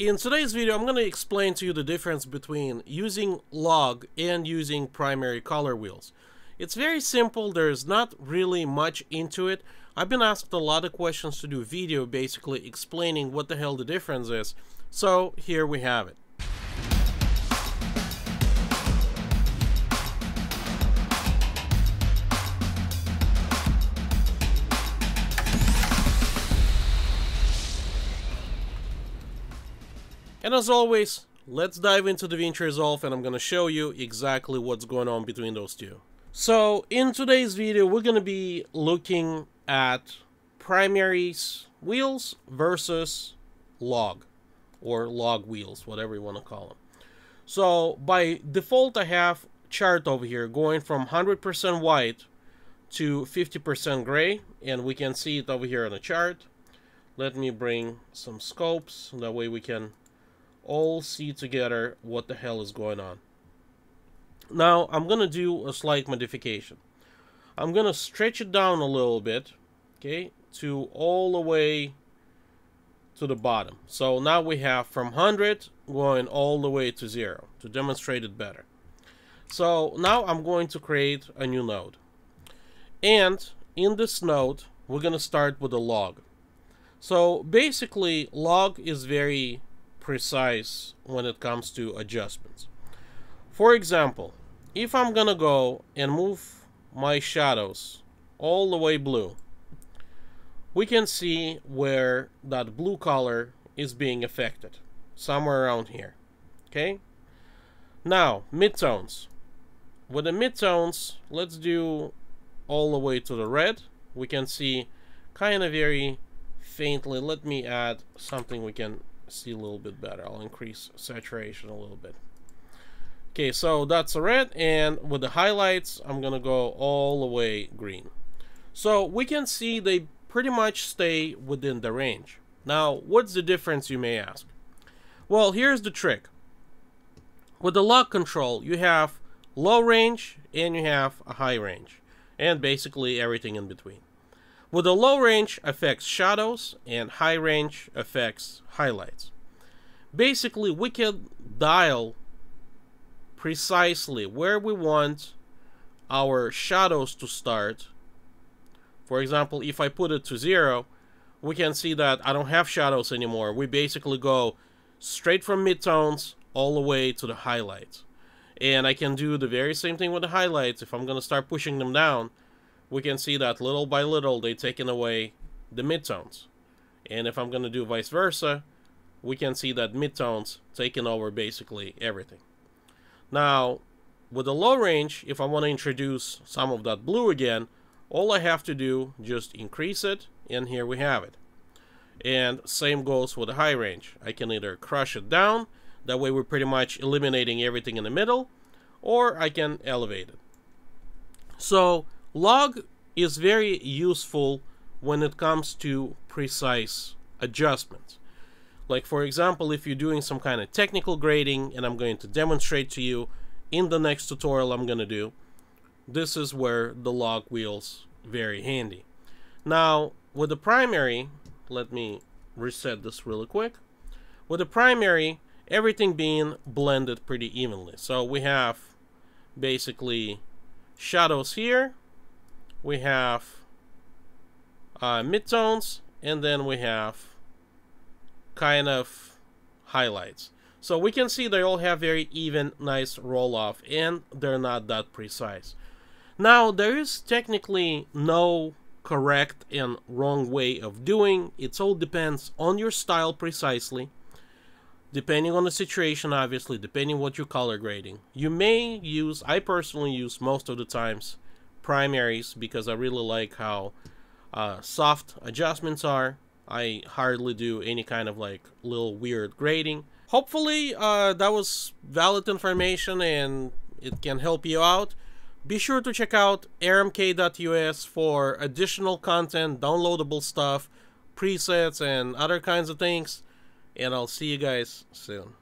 In today's video, I'm going to explain to you the difference between using log and using primary color wheels. It's very simple, there's not really much into it. I've been asked a lot of questions to do video basically explaining what the hell the difference is. So here we have it. And as always, let's dive into DaVinci Resolve and I'm going to show you exactly what's going on between those two. So in today's video, we're going to be looking at primaries wheels versus log or log wheels, whatever you want to call them. So by default, I have chart over here going from 100% white to 50% gray and we can see it over here on the chart. Let me bring some scopes, that way we can all see together what the hell is going on. Now, I'm to do a slight modification. I'm to stretch it down a little bit, okay, to all the way to the bottom. So now we have from 100 going all the way to 0 to demonstrate it better. So now I'm going to create a new node. And in this node, we're to start with a log. So basically, log is very precise when it comes to adjustments. For example, if I'm gonna go and move my shadows all the way blue, we can see where that blue color is being affected, somewhere around here, okay? Now, midtones. With the midtones, let's do all the way to the red. We can see kind of very faintly. Let me add something we can see a little bit better. I'll increase saturation a little bit. Okay, so that's a red, and with the highlights, I'm gonna go all the way green. So we can see they pretty much stay within the range. Now, what's the difference, you may ask? Well, here's the trick. With the log control, you have low range and you have a high range, and basically everything in between. With the low range affects shadows and high range affects highlights. Basically, we can dial precisely where we want our shadows to start. For example, if I put it to zero, we can see that I don't have shadows anymore. We basically go straight from midtones all the way to the highlights. And I can do the very same thing with the highlights. If I'm going to start pushing them down, we can see that little by little they're taking away the midtones. And if I'm going to do vice versa, we can see that midtones taking over basically everything. Now, with the low range, if I want to introduce some of that blue again, all I have to do, just increase it, and here we have it. And same goes with the high range. I can either crush it down, that way we're pretty much eliminating everything in the middle, or I can elevate it. So Log is very useful when it comes to precise adjustments. Like for example, if you're doing some kind of technical grading, and I'm going to demonstrate to you in the next tutorial I'm going to do, this is where the log wheels very handy. Now, with the primary, let me reset this really quick. With the primary, everything being blended pretty evenly. So we have basically shadows here, we have uh, midtones, and then we have kind of highlights. So we can see they all have very even, nice roll-off, and they're not that precise. Now, there is technically no correct and wrong way of doing. It all depends on your style precisely. Depending on the situation, obviously, depending what you're color grading. You may use, I personally use most of the times, primaries because I really like how uh, soft adjustments are. I hardly do any kind of like little weird grading. Hopefully uh, that was valid information and it can help you out. Be sure to check out aramk.us for additional content, downloadable stuff, presets, and other kinds of things. And I'll see you guys soon.